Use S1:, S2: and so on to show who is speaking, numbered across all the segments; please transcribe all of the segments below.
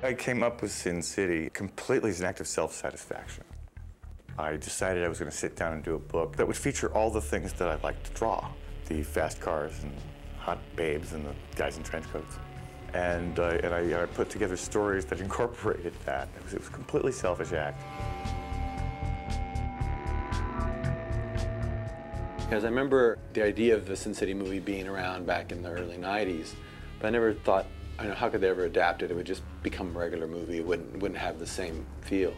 S1: I came up with Sin City completely as an act of self-satisfaction. I decided I was going to sit down and do a book that would feature all the things that I like to draw. The fast cars and hot babes and the guys in trench coats. And, uh, and I, I, put together stories that incorporated that. It was, it was a completely selfish act.
S2: Because I remember the idea of the Sin City movie being around back in the early 90s, but I never thought, I know, how could they ever adapt it? It would just become a regular movie. It wouldn't, wouldn't have the same feel.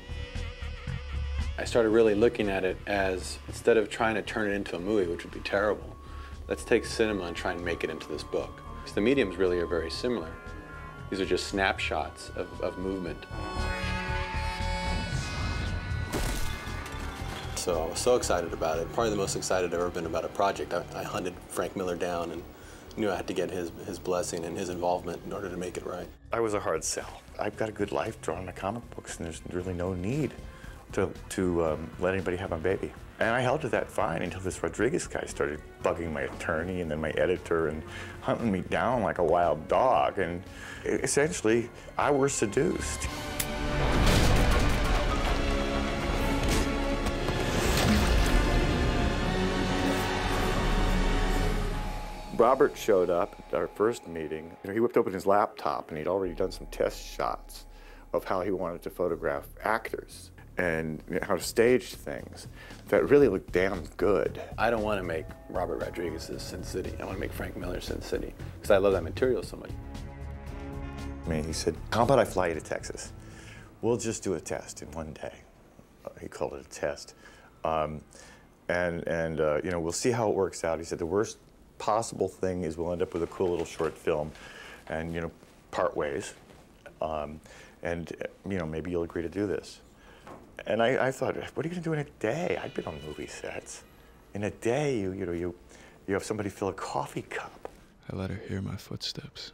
S2: I started really looking at it as, instead of trying to turn it into a movie, which would be terrible, let's take cinema and try and make it into this book. Because the mediums really are very similar. These are just snapshots of, of movement. So I was so excited about it. Probably the most excited I've ever been about a project. I, I hunted Frank Miller down and knew I had to get his, his blessing and his involvement in order to make it right.
S1: I was a hard sell. I've got a good life drawing my comic books, and there's really no need to, to um, let anybody have my baby. And I held to that fine until this Rodriguez guy started bugging my attorney and then my editor and hunting me down like a wild dog. And essentially, I was seduced. Robert showed up at our first meeting. You know, he whipped open his laptop and he'd already done some test shots of how he wanted to photograph actors and how to stage things that really looked damn good.
S2: I don't want to make Robert Rodriguez's Sin City. I want to make Frank Miller's Sin City because I love that material so much.
S1: I mean, he said, how about I fly you to Texas? We'll just do a test in one day. He called it a test. Um, and, and uh, you know, we'll see how it works out. He said, the worst possible thing is we'll end up with a cool little short film and, you know, part ways. Um, and, you know, maybe you'll agree to do this. And I, I thought, what are you going to do in a day? I've been on movie sets. In a day, you, you know, you, you have somebody fill a coffee cup.
S3: I let her hear my footsteps.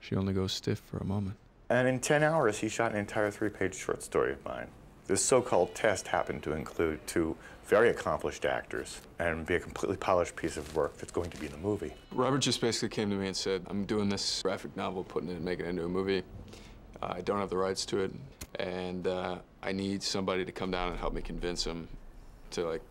S3: She only goes stiff for a moment.
S1: And in 10 hours, he shot an entire three-page short story of mine. This so-called test happened to include two very accomplished actors and be a completely polished piece of work that's going to be in the movie.
S3: Robert just basically came to me and said, I'm doing this graphic novel, putting it and making it into a movie. Uh, I don't have the rights to it, and uh, I need somebody to come down and help me convince him to like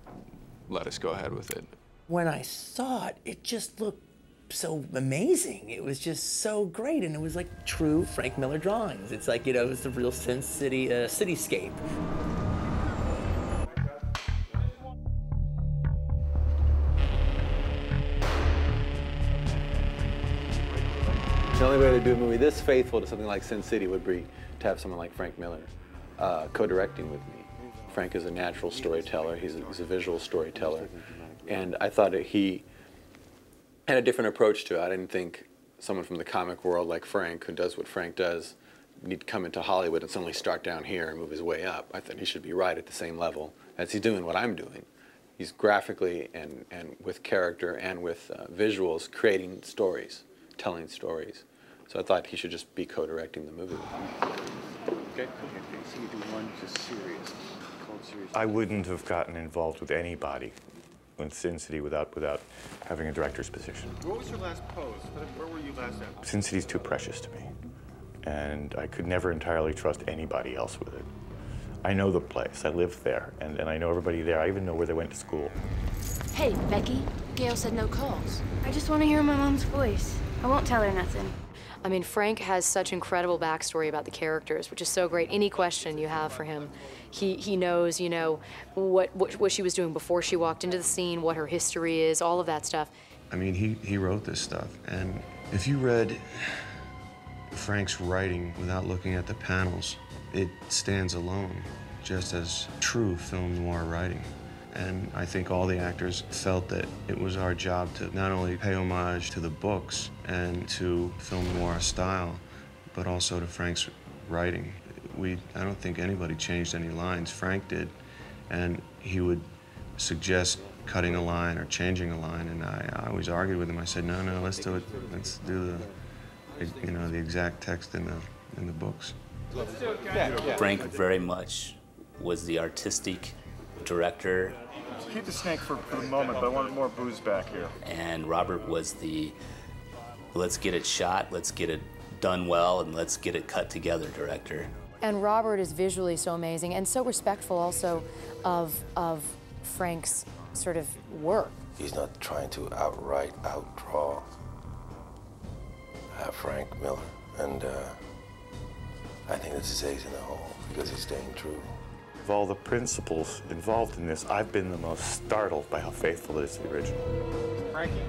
S3: let us go ahead with it.
S4: When I saw it, it just looked so amazing. It was just so great, and it was like true Frank Miller drawings. It's like you know, it was the real Sin City uh, cityscape.
S2: The only way to do a movie this faithful to something like Sin City would be to have someone like Frank Miller uh, co-directing with me. Frank is a natural storyteller. He's a, he's a visual storyteller. And I thought he had a different approach to it. I didn't think someone from the comic world like Frank, who does what Frank does, need to come into Hollywood and suddenly start down here and move his way up. I thought he should be right at the same level as he's doing what I'm doing. He's graphically and, and with character and with uh, visuals creating stories telling stories. So I thought he should just be co-directing the movie.
S5: Okay. Okay. So you do one just serious,
S1: called serious. I wouldn't have gotten involved with anybody in Sin City without without having a director's position.
S5: What was your last pose? Where were you last at?
S1: Sin City's too precious to me, and I could never entirely trust anybody else with it. I know the place. I live there, and, and I know everybody there. I even know where they went to school.
S6: Hey, Becky. Gail said no calls. I just want to hear my mom's voice. I won't tell her nothing.
S7: I mean, Frank has such incredible backstory about the characters, which is so great. Any question you have for him, he, he knows, you know, what, what, what she was doing before she walked into the scene, what her history is, all of that stuff.
S8: I mean, he, he wrote this stuff, and if you read Frank's writing without looking at the panels, it stands alone, just as true film noir writing. And I think all the actors felt that it was our job to not only pay homage to the books and to film noir style, but also to Frank's writing. We, I don't think anybody changed any lines. Frank did, and he would suggest cutting a line or changing a line, and I, I always argued with him. I said, no, no, let's do it. Let's do the, you know, the exact text in the in the books.
S9: Frank very much was the artistic director
S5: keep the snake for, for the moment, but I want more booze back here.
S9: And Robert was the let's get it shot, let's get it done well, and let's get it cut together, director.
S7: And Robert is visually so amazing and so respectful also of, of Frank's sort of work.
S10: He's not trying to outright outdraw uh, Frank Miller. And uh, I think that's his ace in the hole because he's staying true.
S1: Of all the principals involved in this, I've been the most startled by how faithful it is to the original.
S5: Frankie.